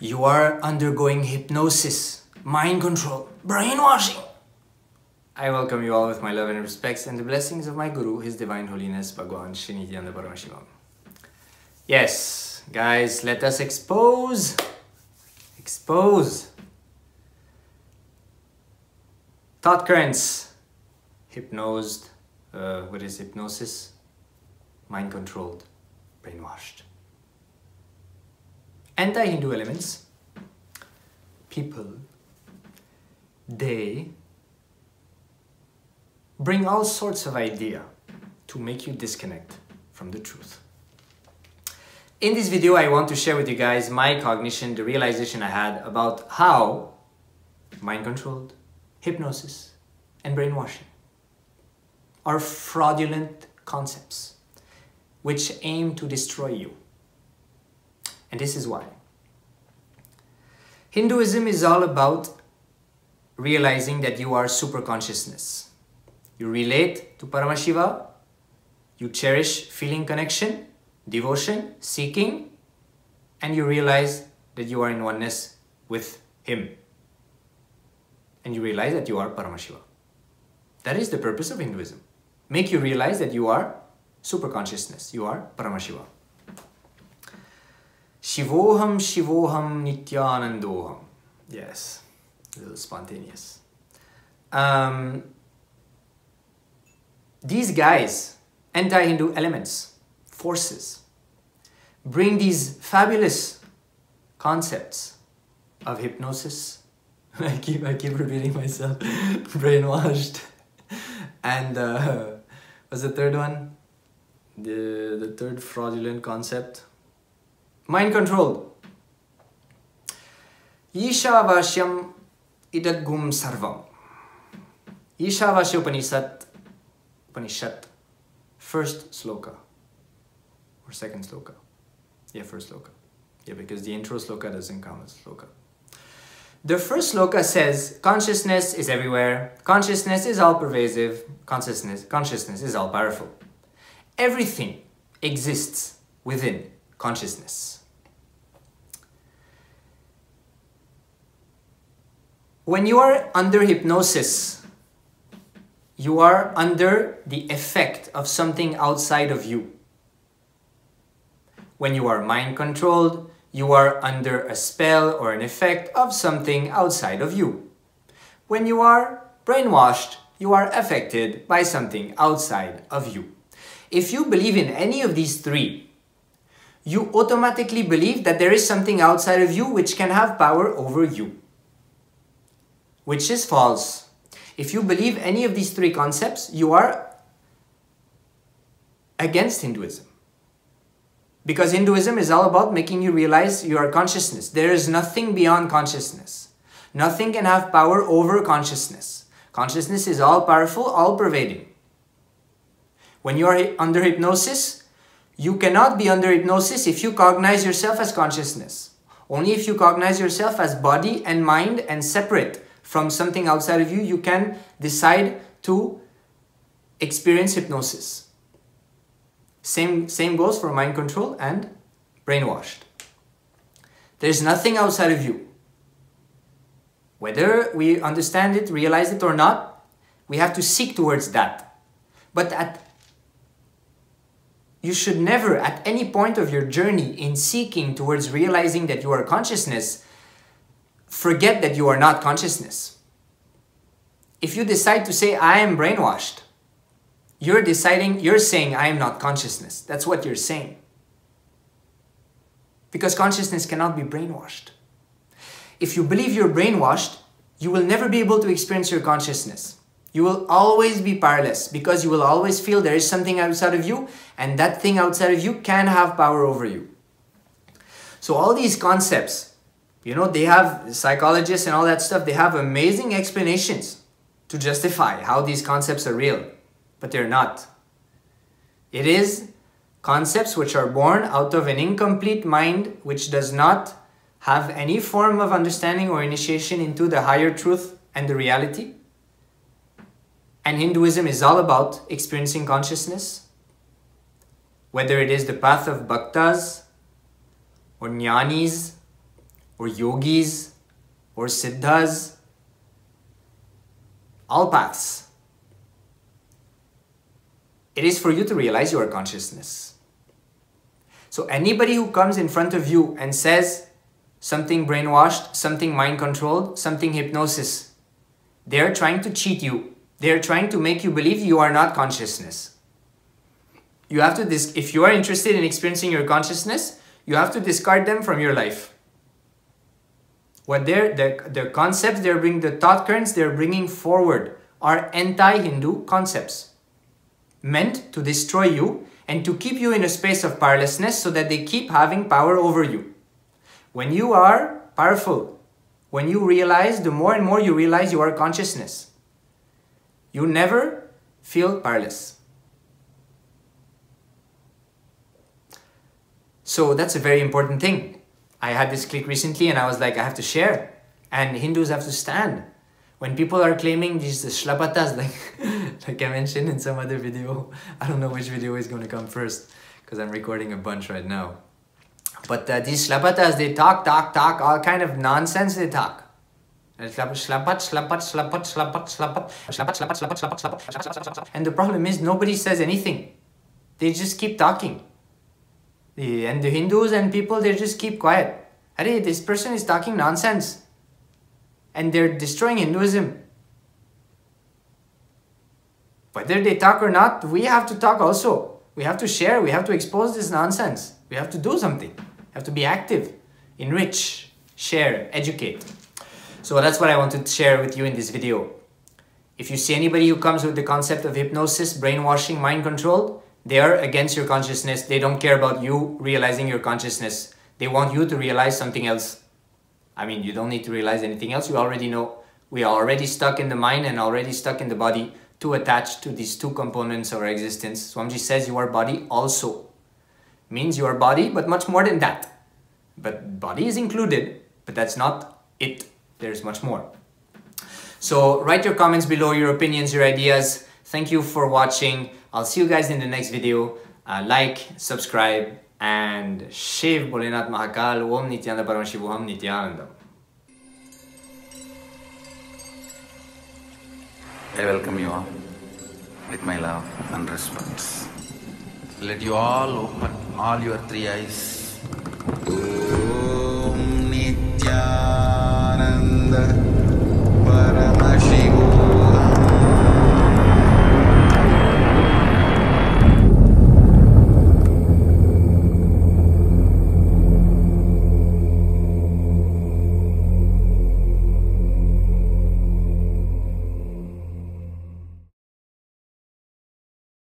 You are undergoing hypnosis, mind control, brainwashing. I welcome you all with my love and respects and the blessings of my Guru, His Divine Holiness Bhagwan Sri Nithyananda Paramashivam. Yes, guys, let us expose, expose thought currents, hypnosed, uh, what is hypnosis? Mind controlled, brainwashed anti-Hindu elements, people, they bring all sorts of idea to make you disconnect from the truth. In this video, I want to share with you guys my cognition, the realization I had about how mind-controlled, hypnosis, and brainwashing are fraudulent concepts which aim to destroy you. And this is why. Hinduism is all about realizing that you are super consciousness. You relate to Paramashiva, you cherish feeling connection, devotion, seeking, and you realize that you are in oneness with Him. And you realize that you are Paramashiva. That is the purpose of Hinduism. Make you realize that you are super consciousness, you are Paramashiva. Shivoham Shivoham Nityanandoham. Yes, a little spontaneous. Um, these guys, anti-Hindu elements, forces, bring these fabulous concepts of hypnosis. I keep I keep repeating myself, brainwashed, and uh, what's the third one? The the third fraudulent concept mind control. Ishavashyam idagum sarvam. Ishavasya Upanishad, Upanishad, first sloka. Or second sloka. Yeah, first sloka. Yeah, because the intro sloka doesn't count as sloka. The first sloka says consciousness is everywhere, consciousness is all pervasive, consciousness, consciousness is all powerful. Everything exists within consciousness. When you are under hypnosis, you are under the effect of something outside of you. When you are mind controlled, you are under a spell or an effect of something outside of you. When you are brainwashed, you are affected by something outside of you. If you believe in any of these three, you automatically believe that there is something outside of you which can have power over you which is false. If you believe any of these three concepts, you are against Hinduism. Because Hinduism is all about making you realize you are consciousness. There is nothing beyond consciousness. Nothing can have power over consciousness. Consciousness is all powerful, all pervading. When you are under hypnosis, you cannot be under hypnosis if you cognize yourself as consciousness. Only if you cognize yourself as body and mind and separate from something outside of you, you can decide to experience hypnosis. Same, same goes for mind control and brainwashed. There's nothing outside of you. Whether we understand it, realize it or not, we have to seek towards that. But at you should never, at any point of your journey in seeking towards realizing that you are consciousness, forget that you are not consciousness. If you decide to say, I am brainwashed, you're deciding, you're saying, I am not consciousness. That's what you're saying. Because consciousness cannot be brainwashed. If you believe you're brainwashed, you will never be able to experience your consciousness. You will always be powerless because you will always feel there is something outside of you and that thing outside of you can have power over you. So all these concepts you know, they have psychologists and all that stuff, they have amazing explanations to justify how these concepts are real, but they're not. It is concepts which are born out of an incomplete mind which does not have any form of understanding or initiation into the higher truth and the reality. And Hinduism is all about experiencing consciousness, whether it is the path of bhaktas or jnanis or yogis or siddhas, all paths. It is for you to realize your consciousness. So anybody who comes in front of you and says something brainwashed, something mind controlled, something hypnosis, they're trying to cheat you. They're trying to make you believe you are not consciousness. You have to, dis- if you are interested in experiencing your consciousness, you have to discard them from your life. What they're, the, the concepts they're bringing, the thought currents they're bringing forward are anti-Hindu concepts meant to destroy you and to keep you in a space of powerlessness so that they keep having power over you. When you are powerful, when you realize, the more and more you realize you are consciousness, you never feel powerless. So that's a very important thing. I had this click recently and I was like, I have to share. And Hindus have to stand. When people are claiming these shlapatas, like, like I mentioned in some other video, I don't know which video is going to come first because I'm recording a bunch right now. But uh, these shlapatas, they talk, talk, talk, all kind of nonsense they talk. And the problem is nobody says anything. They just keep talking. And the Hindus and people, they just keep quiet. Hey, this person is talking nonsense. And they're destroying Hinduism. Whether they talk or not, we have to talk also. We have to share, we have to expose this nonsense. We have to do something. We have to be active, enrich, share, educate. So that's what I wanted to share with you in this video. If you see anybody who comes with the concept of hypnosis, brainwashing, mind control, they are against your consciousness. They don't care about you realizing your consciousness. They want you to realize something else. I mean, you don't need to realize anything else. You already know. We are already stuck in the mind and already stuck in the body to attach to these two components of our existence. Swamiji says you are body also. Means you are body, but much more than that. But body is included, but that's not it. There's much more. So write your comments below, your opinions, your ideas. Thank you for watching. I'll see you guys in the next video. Uh, like, subscribe, and Shiv Bholenath Mahakal Om Nityanda Paramashivoham Nityanandam. I welcome you all with my love and respect. Let you all open all your three eyes. Om Nithyananda.